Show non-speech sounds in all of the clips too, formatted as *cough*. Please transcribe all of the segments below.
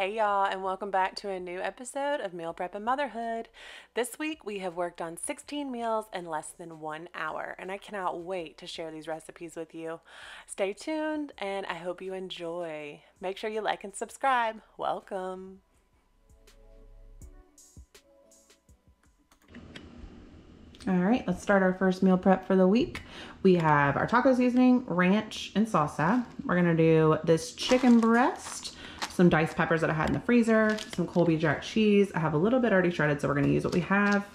Hey y'all, and welcome back to a new episode of Meal Prep and Motherhood. This week we have worked on 16 meals in less than one hour, and I cannot wait to share these recipes with you. Stay tuned, and I hope you enjoy. Make sure you like and subscribe. Welcome. All right, let's start our first meal prep for the week. We have our taco seasoning, ranch, and salsa. We're gonna do this chicken breast some diced peppers that I had in the freezer, some Colby Jack cheese. I have a little bit already shredded, so we're gonna use what we have.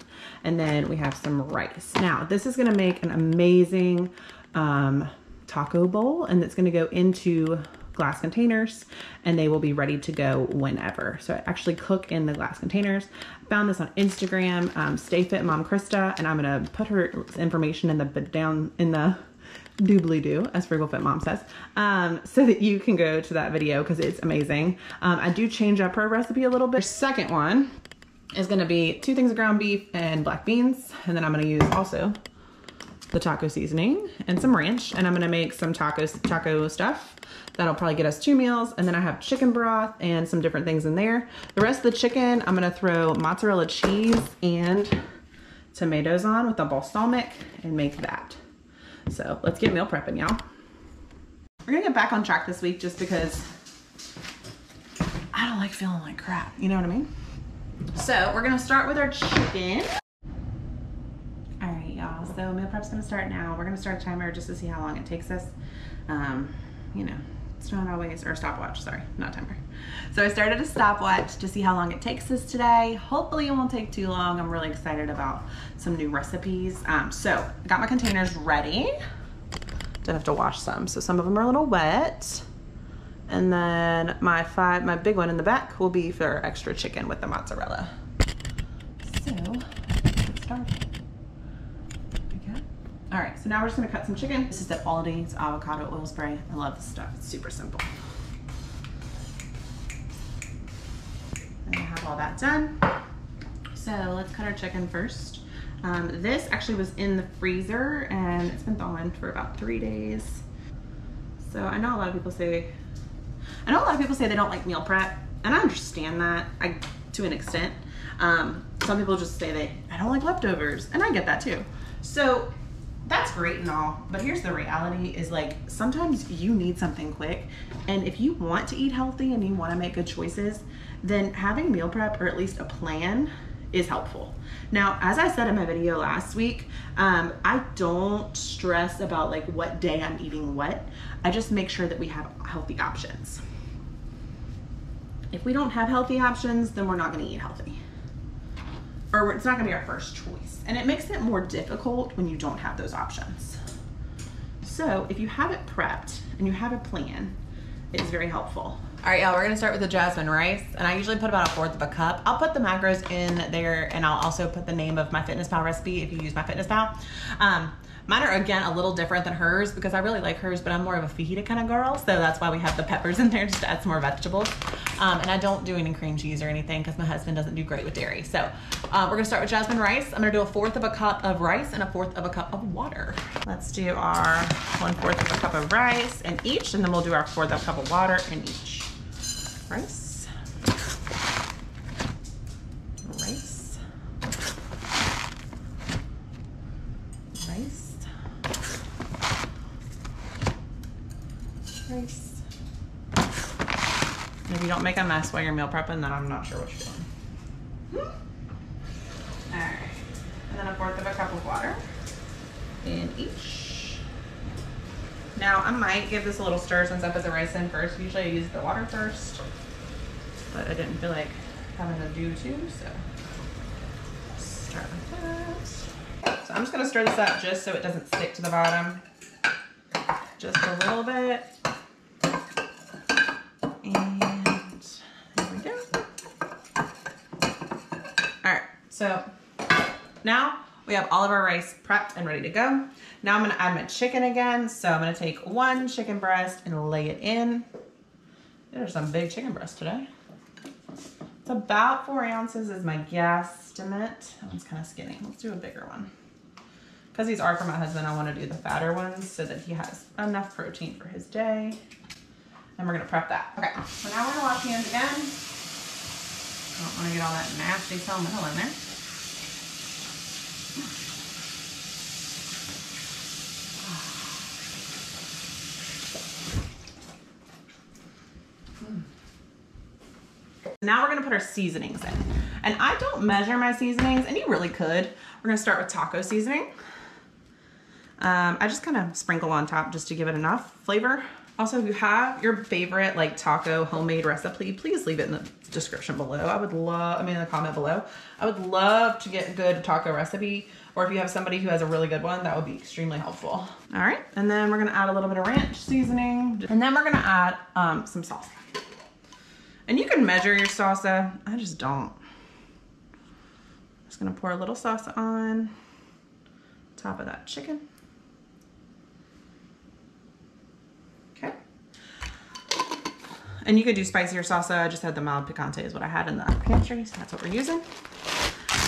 And then we have some rice. Now, this is gonna make an amazing um, taco bowl, and it's gonna go into glass containers and they will be ready to go whenever. So I actually cook in the glass containers. Found this on Instagram, um, Stay Fit Mom Krista, and I'm gonna put her information in the down in the doobly doo, as Frugal Fit Mom says, um, *laughs* so that you can go to that video because it's amazing. Um, I do change up her recipe a little bit. Second one is gonna be two things of ground beef and black beans, and then I'm gonna use also the taco seasoning and some ranch, and I'm gonna make some tacos, taco stuff. That'll probably get us two meals, and then I have chicken broth and some different things in there. The rest of the chicken, I'm gonna throw mozzarella cheese and tomatoes on with a balsamic and make that. So let's get meal prepping, y'all. We're gonna get back on track this week just because I don't like feeling like crap. You know what I mean? So we're gonna start with our chicken. All right, y'all. So meal prep's gonna start now. We're gonna start a timer just to see how long it takes us. Um, you know, it's not always, or stopwatch, sorry, not timer. So I started a stopwatch to see how long it takes us today. Hopefully it won't take too long. I'm really excited about some new recipes. Um, so I got my containers ready. Did have to wash some. So some of them are a little wet. And then my five, my big one in the back will be for extra chicken with the mozzarella. So let's start. All right, so now we're just gonna cut some chicken. This is the Aldi's avocado oil spray. I love this stuff, it's super simple. And I have all that done. So let's cut our chicken first. Um, this actually was in the freezer and it's been thawing for about three days. So I know a lot of people say, I know a lot of people say they don't like meal prep and I understand that I, to an extent. Um, some people just say they, I don't like leftovers and I get that too. So that's great and all, but here's the reality is like sometimes you need something quick. And if you want to eat healthy and you want to make good choices, then having meal prep or at least a plan is helpful. Now, as I said in my video last week, um, I don't stress about like what day I'm eating what. I just make sure that we have healthy options. If we don't have healthy options, then we're not going to eat healthy or it's not gonna be our first choice. And it makes it more difficult when you don't have those options. So if you have it prepped and you have a plan, it is very helpful. All right, y'all, we're gonna start with the jasmine rice. And I usually put about a fourth of a cup. I'll put the macros in there and I'll also put the name of MyFitnessPal recipe if you use MyFitnessPal. Um, Mine are again a little different than hers because I really like hers, but I'm more of a fajita kind of girl, so that's why we have the peppers *laughs* in there just to add some more vegetables. Um, and I don't do any cream cheese or anything because my husband doesn't do great with dairy. So uh, we're gonna start with jasmine rice. I'm gonna do a fourth of a cup of rice and a fourth of a cup of water. Let's do our one fourth of a cup of rice in each, and then we'll do our fourth of a cup of water in each. Rice. Rice. rice. If you don't make a mess while you're meal prepping, then I'm not sure what you're doing. Hmm. Alright. And then a fourth of a cup of water in each. Now I might give this a little stir since I put the rice in first. Usually I use the water first, but I didn't feel like having to do two, so start with that. So I'm just gonna stir this up just so it doesn't stick to the bottom. Just a little bit. So now we have all of our rice prepped and ready to go. Now I'm gonna add my chicken again. So I'm gonna take one chicken breast and lay it in. There's some big chicken breast today. It's about four ounces is my guesstimate. That one's kind of skinny. Let's do a bigger one. Because these are for my husband, I want to do the fatter ones so that he has enough protein for his day. And we're going to prep that. Okay, so now we're to wash hands again. I Don't want to get all that nasty salmonella in there. Now we're gonna put our seasonings in. And I don't measure my seasonings, and you really could. We're gonna start with taco seasoning. Um, I just kind of sprinkle on top just to give it enough flavor. Also, if you have your favorite like taco homemade recipe, please leave it in the description below. I would love, I mean in the comment below. I would love to get a good taco recipe or if you have somebody who has a really good one, that would be extremely helpful. All right, and then we're gonna add a little bit of ranch seasoning and then we're gonna add um, some salsa. And you can measure your salsa, I just don't. Just gonna pour a little salsa on top of that chicken. Okay. And you could do spicier salsa. I just had the mild picante is what I had in the pantry, so that's what we're using.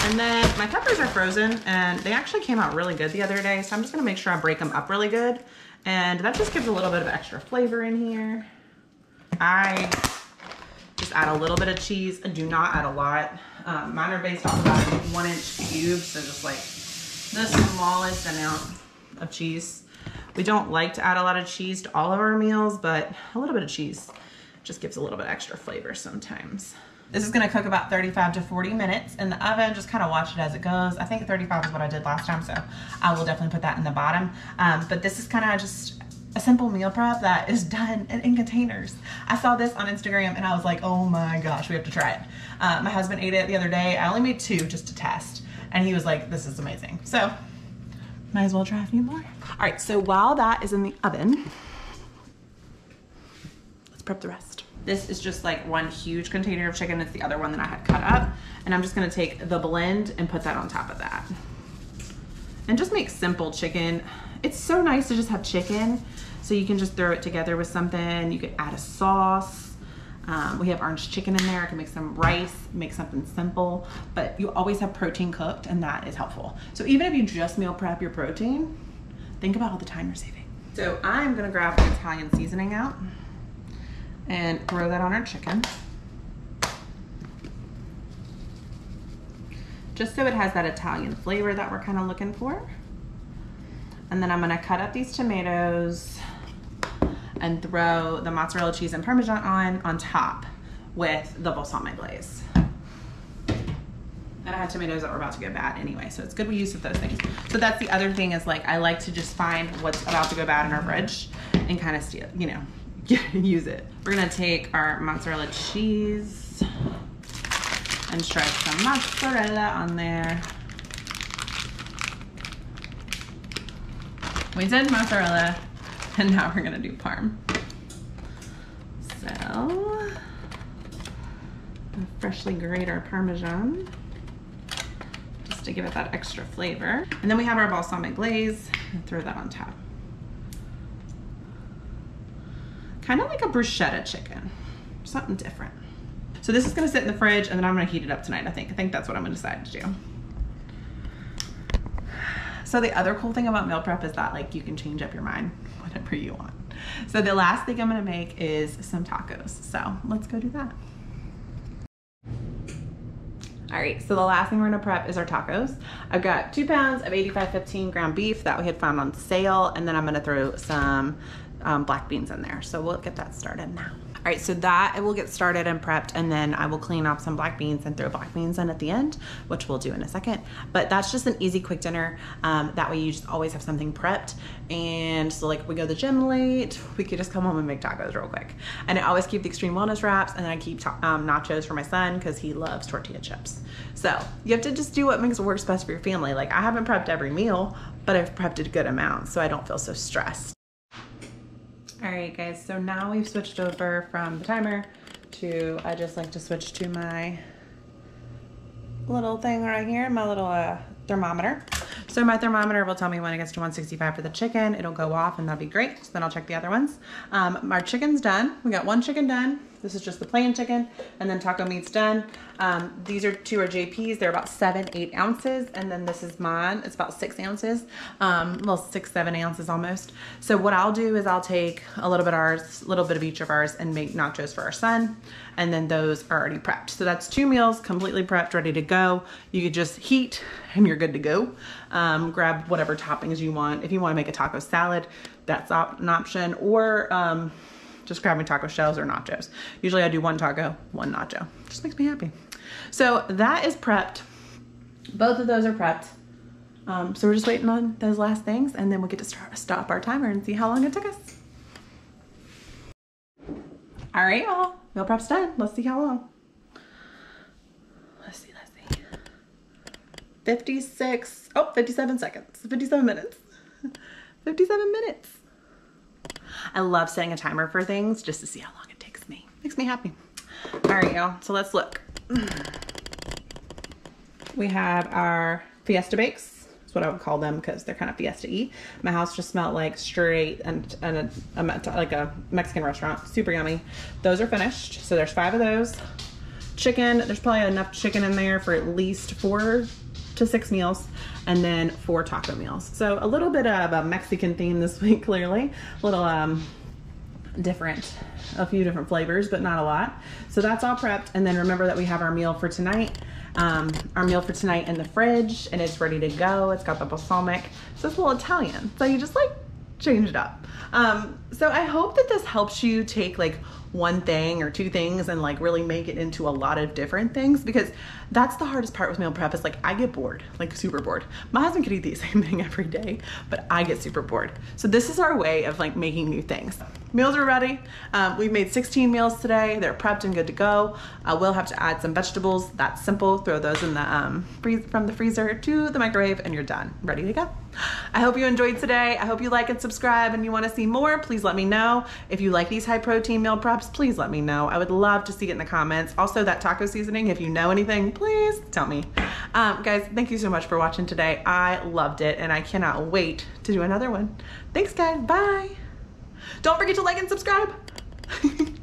And then my peppers are frozen and they actually came out really good the other day. So I'm just gonna make sure I break them up really good. And that just gives a little bit of extra flavor in here. I just add a little bit of cheese and do not add a lot. Um, mine are based off about one inch cubes, so just like the smallest amount of cheese. We don't like to add a lot of cheese to all of our meals, but a little bit of cheese just gives a little bit extra flavor sometimes. This is gonna cook about 35 to 40 minutes in the oven. Just kind of watch it as it goes. I think 35 is what I did last time, so I will definitely put that in the bottom. Um, but this is kind of just a simple meal prep that is done in, in, containers. I saw this on Instagram and I was like, oh my gosh, we have to try it. Uh, my husband ate it the other day. I only made two just to test. And he was like, this is amazing. So might as well try a few more. All right, so while that is in the oven, prep the rest. This is just like one huge container of chicken. It's the other one that I had cut up. And I'm just gonna take the blend and put that on top of that. And just make simple chicken. It's so nice to just have chicken so you can just throw it together with something. You could add a sauce. Um, we have orange chicken in there. I can make some rice, make something simple, but you always have protein cooked and that is helpful. So even if you just meal prep your protein, think about all the time you're saving. So I'm gonna grab the Italian seasoning out and throw that on our chicken. Just so it has that Italian flavor that we're kind of looking for. And then I'm gonna cut up these tomatoes and throw the mozzarella cheese and Parmesan on on top with the balsamic glaze. And I had tomatoes that were about to go bad anyway, so it's good we use of those things. So that's the other thing is like, I like to just find what's about to go bad in our fridge and kind of steal, you know, *laughs* use it. We're gonna take our mozzarella cheese and strike some mozzarella on there. We did mozzarella and now we're gonna do parm. So, freshly grate our Parmesan just to give it that extra flavor. And then we have our balsamic glaze and throw that on top. Kind of like a bruschetta chicken, something different. So this is gonna sit in the fridge and then I'm gonna heat it up tonight, I think. I think that's what I'm gonna decide to do. So the other cool thing about meal prep is that like you can change up your mind *laughs* whatever you want. So the last thing I'm gonna make is some tacos. So let's go do that. All right, so the last thing we're gonna prep is our tacos. I've got two pounds of 85 15 ground beef that we had found on sale, and then I'm gonna throw some um, black beans in there. So we'll get that started now. All right, so that I will get started and prepped and then I will clean up some black beans and throw black beans in at the end, which we'll do in a second. But that's just an easy quick dinner. Um, that way you just always have something prepped. And so like we go to the gym late, we could just come home and make tacos real quick. And I always keep the extreme wellness wraps and I keep um, nachos for my son because he loves tortilla chips. So you have to just do what makes works best for your family. Like I haven't prepped every meal, but I've prepped a good amount so I don't feel so stressed. All right, guys, so now we've switched over from the timer to, I just like to switch to my little thing right here, my little uh, thermometer. So my thermometer will tell me when it gets to 165 for the chicken. It'll go off and that'll be great. So then I'll check the other ones. Um, our chicken's done. We got one chicken done. This is just the plain chicken, and then taco meat's done. Um, these are two are JP's. They're about seven, eight ounces, and then this is mine. It's about six ounces, um, well, six, seven ounces almost. So what I'll do is I'll take a little bit of ours, a little bit of each of ours, and make nachos for our son, and then those are already prepped. So that's two meals completely prepped, ready to go. You could just heat, and you're good to go. Um, grab whatever toppings you want. If you want to make a taco salad, that's op an option, or um, just grabbing taco shells or nachos. Usually I do one taco, one nacho. Just makes me happy. So that is prepped. Both of those are prepped. Um, so we're just waiting on those last things and then we'll get to start, stop our timer and see how long it took us. All right, y'all, meal prep's done. Let's see how long. Let's see, let's see. 56, oh, 57 seconds, 57 minutes. *laughs* 57 minutes. I love setting a timer for things just to see how long it takes me. Makes me happy. All right, y'all. So let's look. We have our Fiesta Bakes. That's what I would call them because they're kind of fiesta-y. My house just smelled like straight and, and a, a, like a Mexican restaurant. Super yummy. Those are finished. So there's five of those. Chicken, there's probably enough chicken in there for at least four to six meals and then four taco meals. So a little bit of a Mexican theme this *laughs* week, clearly. A little um, different, a few different flavors, but not a lot. So that's all prepped. And then remember that we have our meal for tonight. Um, our meal for tonight in the fridge and it's ready to go. It's got the balsamic. So it's a little Italian. So you just like change it up. Um, so I hope that this helps you take like one thing or two things and like really make it into a lot of different things because that's the hardest part with meal prep is like I get bored, like super bored. My husband could eat the *laughs* same thing every day, but I get super bored. So this is our way of like making new things. Meals are ready. Um, we've made 16 meals today. They're prepped and good to go. Uh, we'll have to add some vegetables. That's simple. Throw those in the um, freeze from the freezer to the microwave and you're done. Ready to go. I hope you enjoyed today. I hope you like and subscribe and you want to see more. Please let me know. If you like these high protein meal please let me know. I would love to see it in the comments. Also that taco seasoning, if you know anything, please tell me. Um, guys, thank you so much for watching today. I loved it and I cannot wait to do another one. Thanks guys, bye. Don't forget to like and subscribe. *laughs*